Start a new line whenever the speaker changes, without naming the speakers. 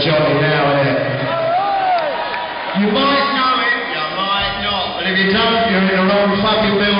Johnny now, is. You might know him, you might not, but if you don't, you're in the wrong fucking building.